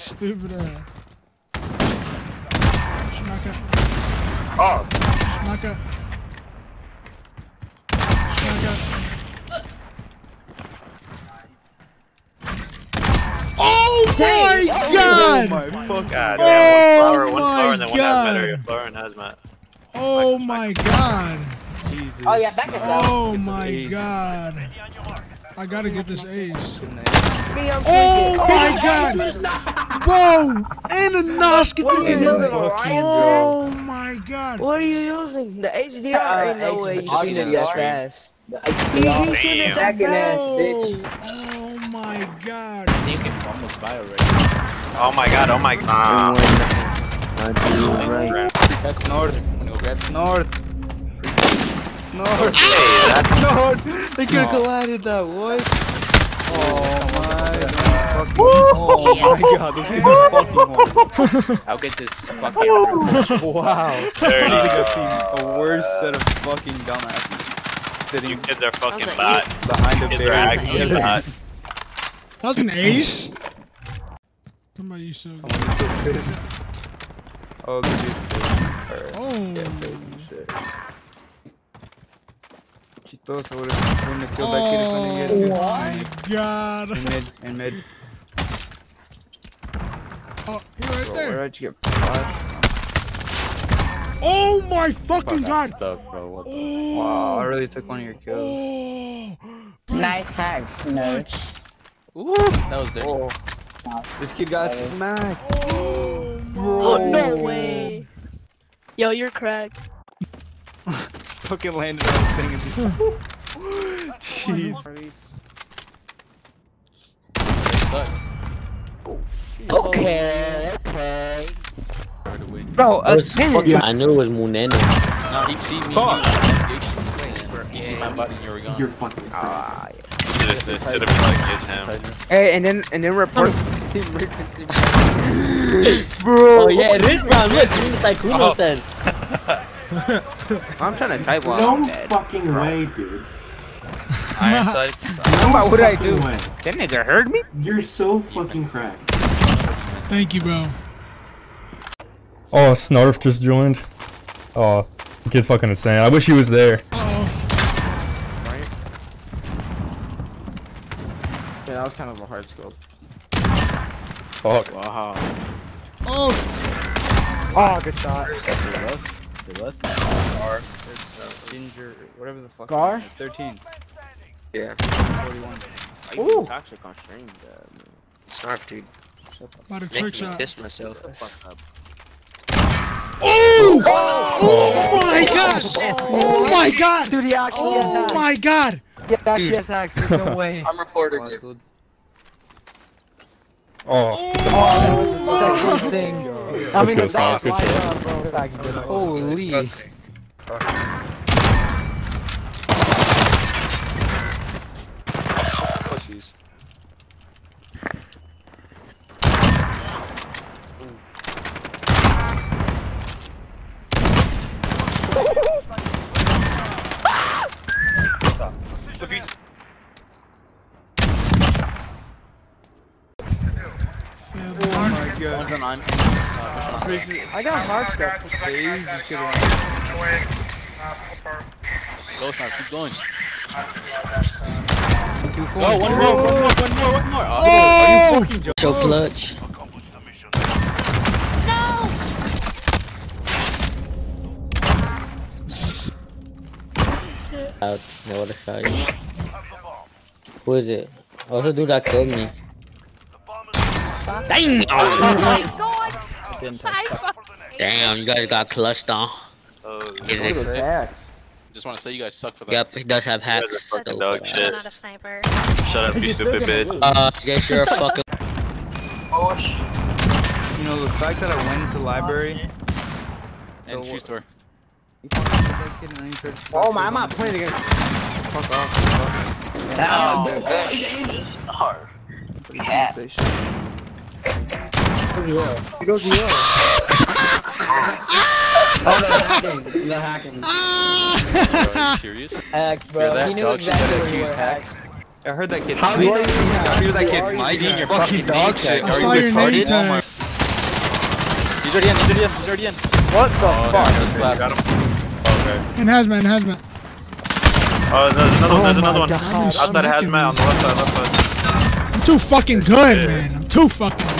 Stupid ass. Schmacka. Oh, Schmacka. Schmacka. Oh, oh my god! my fuck. God Oh damn. One flower, one my flower, and then one God. has battery, a flower and hazmat. Oh my god! Jesus. Oh yeah, back us up. Oh my Ace. god! I gotta get this ace. Oh my god! Whoa! And a Nos get the are end. Oh my god! What are you using? The HDR? Uh, Ain't no way you HDR. seen it that fast. You, you Damn. seen it that ass fast? bitch. Oh my god! I think I'm almost by already. Oh my god, oh my god. That's north. I'm gonna go grab That's north. It's north. Hey, that's north. They could have collided that. What? Oh, oh my. Fucking, oh, oh my god. This is a fucking one. I'll get this fucking. Wow. Dirty. I think I've seen a worse set of fucking dumbasses You sitting kids are fucking like, bots. behind a Kids are barrier actually together. bots. That was an ace. Somebody you so. Come on, you're so pissed. Oh, this is Alright. Oh. Yeah, face and shit. Chistoso would have wouldn't have killed that kid if I didn't get Oh to. my god! In mid, in mid. Oh, he right Bro, there. where'd you get flashed? Oh my fucking god! Stuck, bro. What the- Oh, Wow, I really took one of your kills. Oh, bro, Nice hacks, nerd. Ooh, that was dirty. Oh, this kid got oh. smacked. Oh, Bro. my oh, no way. Yo, you're cracked. Fucking landed on the thing and Jeez. They suck. Okay, okay. Right away. Bro, I, was again. fucking, I knew it was Munene. No, he see me. Fuck. He, he see my body and you were gone. You're fucking Ah, This, this should have like this him. Hey, and then and then report to emergency. Oh yeah, it is brown. Look, just like Kuno Oh. said. I'm trying to type while No I'm dead. fucking way, dude. Ironside. What would I do? way. That nigga heard me? You're so fucking cracked. Thank you, bro. Oh, Snarf just joined. Oh, the kid's fucking insane. I wish he was there. Uh Yeah, that was kind of a hard scope. Fuck. Wow. oh. Oh. Oh, good shot. They left. Uh, ginger, whatever the fuck. Gar? It's 13. Yeah. 41. Ooh. toxic on stream, man. Snarf, dude. About a trick shot. myself. Oh! Oh my gosh! Oh my god! Dude, he actually Oh my god! He actually attacked. There's no way. I'm reporting it. good. Oh, Oh, sexual thing. I mean, go, the dog Snarf, good lined shot. up, bro. Back to the- Holy. Pussies. Failed. Oh my god. One's on on. I got hard stuff. Phase, you should've- Go, Snarf, keep going. Two Oh, points. one more, one more, one more, one more. Oh, Oh! So clutch. Out. No, what a shot. Who is it? Oh, the dude that killed me. Dang! didn't touch. Damn, you guys got clutched on. Oh, Is Look it? Hacks. Just want to say you guys suck for that. Yep, he does have hacks. are fucking so- dog shit. not a sniper. Shut up, you stupid bitch. Uh, yes, you're a fucking. You know, the fact that I went into library, And shoe store. you fucking hit that kid and then you Oh my, I'm not playing against. Fuck off. Fuck off. Say shit. He goes to you. Oh, the hacking. The hacking. Bro, are you serious? Hacks, Hear bro. that? He knew Dog shit exactly that where you were hacks. hacks. I heard that kid. How Mike. are you- I heard that kid's are you Mike. You're your fucking fucking dog name shit. I saw your name tag. He's already in, he's already in, he's already in. What the oh, fuck? Just clap. Got him. Okay. In hazmat, in hazmat. Oh, there's another one. There's Oh another my one. God, Outside smacking hazmat on the left side. Left side. I'm too fucking good, man. I'm too fucking good.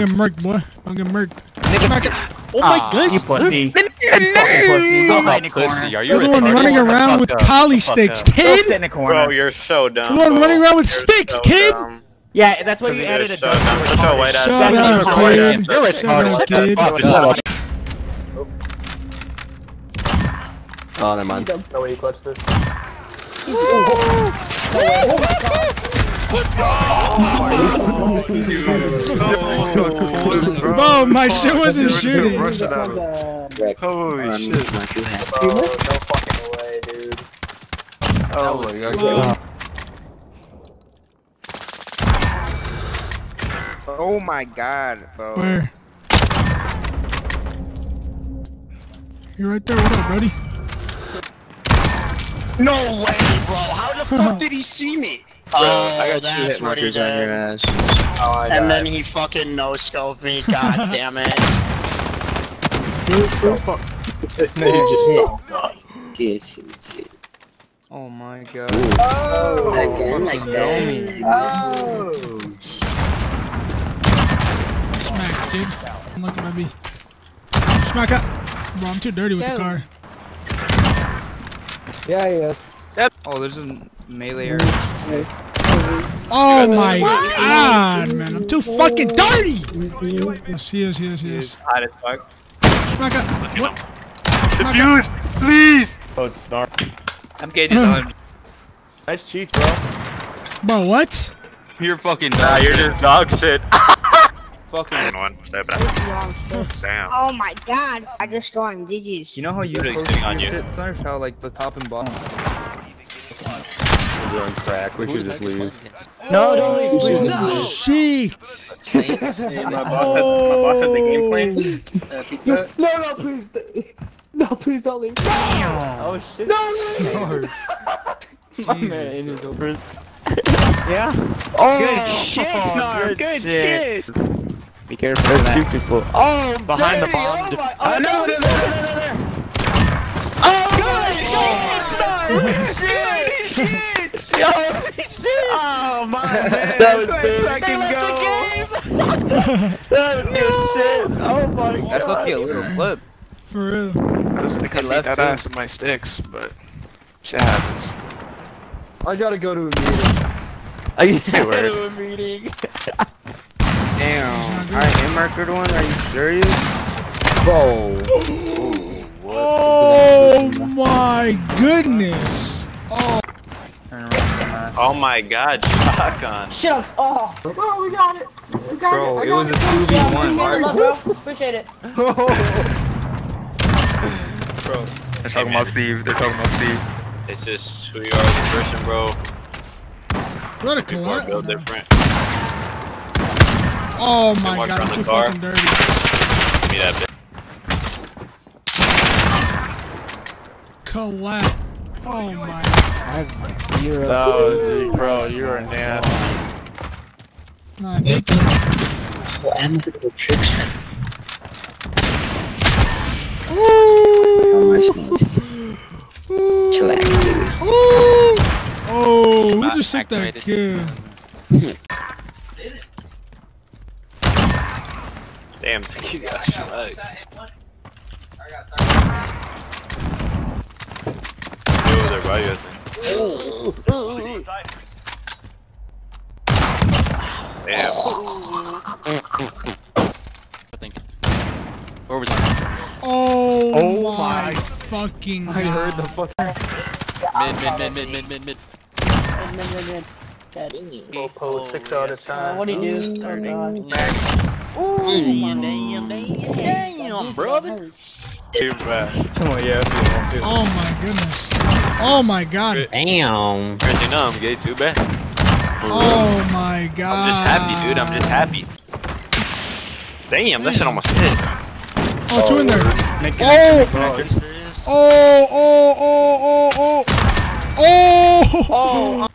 Get murked, boy. Don't get murked. Smack it. Oh my goodness. You pussy. You fucking pussy. Go hide in the corner. Pussy, are you You're the one running around with fuck up. poly Shut the sticks, fuck up. Go kid. sit in the corner. Bro, you're so dumb. You want bro. running around with sticks, so kid? dumb. Yeah, that's why you added a so dog. dumb. Such a white ass. Shut Such up, a white kid. ass. You're Shut retarded. up, Shut the kid. fuck Just up. Oh, never mind. No way you clutch this. Bro, my shit wasn't shooting. Holy shit. Oh, no fucking way, dude. Oh my god. Wow. Oh my god, bro. Where? You're right there. What up, buddy? No way, bro. How the fuck did he see me? Oh, I that's what he did. ass. Oh, I And got then he fucking no scoped me. God damn it. Oh my god. Again, like that. Smack, kid. I'm looking at me. Smack it. Bro, I'm too dirty with the car. Yeah, yeah. Oh, there's a melee area. Oh, oh my god, man. I'm too fucking dirty. Yes, yes, yes, yes. Hot as fuck. Smack it. What? Defuse, please. Oh, it's snark. I'm getting done. Nice cheats, bro. Bro, what? You're fucking Nah, you're just dog shit. Fucking. One. Damn. Oh my god, I just joined GG's. You know how you Literally post sitting your on you. shit, Snarf? How like the top and bottom. We're on crack. We should just leave. No, don't leave. Please. Oh, shit. My boss had, my boss had the game plan. Uh, pizza. No, no, please. No, please don't leave. Oh shit. No. My man in his over. Yeah. Oh, good shit, Snar. Good, shit. Be careful. There's two people. Oh, Behind the dirty. bond. Oh, my, oh no, no, no, no, no, no, no. Oh, good shit, Snar. Good shit. Yo, shit. Oh my man. That was big. Second goal. that was good shit. Oh my god. That's lucky a little flip. For real. I was thinking left that too. ass with my sticks, but shit happens. I gotta go to a meeting. Are you Say word. to a meeting? Damn. I hit marker one. Are you serious? Bro. Oh my goodness. Oh, Turn around, dumbass. Oh my god, shotgun. Shut up. Oh. Bro, we got it. We got Bro, it. I it got was a 2v1, Appreciate it, bro. Appreciate it. Bro, they're talking about Steve. They're talking about Steve. It's just who you are as a person, bro. what a People are built collab. different. Oh my walk god, I'm too car. fucking dirty. Give me that bitch. Collab. Oh my. God. I've here. Oh, bro, you're a nasty. Nah, Nick. Ooh. Ooh. Ooh. Oh, who just hit that kid? Damn, you got shot. Yo, they're by you, I think. Damn. I think. Where was I? Oh, Oh my, my- fucking god. I heard the fuck. Mid, mid, mid, mid, mid, mid, mid. Go post six out of time. What do you do? Oh god. Damn, damn, damn, brother. Too bad. Come on, yeah. Feel feel. Oh my goodness. Oh my god. Damn. Chris, you know I'm gay too bad. Oh my god. I'm just happy, dude. I'm just happy. Damn, that shit almost hit. Oh, two in there. Make Oh! Bro, Oh, oh, oh, oh, oh. Oh! Oh,